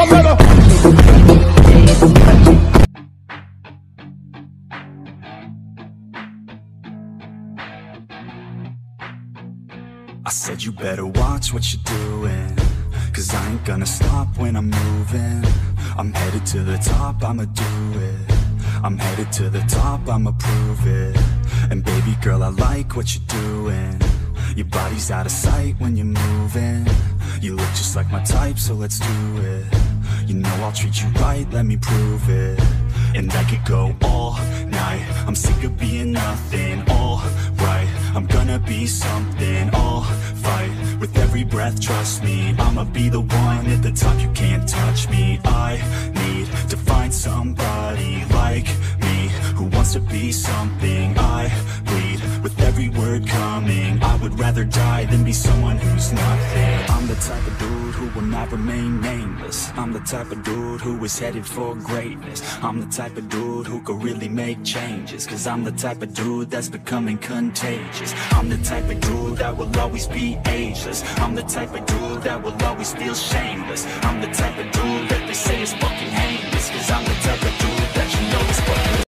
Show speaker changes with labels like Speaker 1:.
Speaker 1: I said you better watch what you're doing Cause I ain't gonna stop when I'm moving. I'm headed to the top, I'ma do it. I'm headed to the top, I'ma prove it. And baby girl, I like what you're doing. Your body's out of sight when you're moving. You look just like my type, so let's do it You know I'll treat you right, let me prove it. And I could go all night. I'm sick of being nothing, alright I'm gonna be something, I'll fight With every breath, trust me. I'ma be the one at the top, you can't touch me. I need to find somebody like me Who wants to be something. I bleed With every word coming. I would rather die than be someone who's nothing type of dude who will not remain nameless. I'm the type of dude who is headed for greatness. I'm the type of dude who could really make changes. Cause I'm the type of dude that's becoming contagious. I'm the type of dude that will always be ageless. I'm the type of dude that will always feel shameless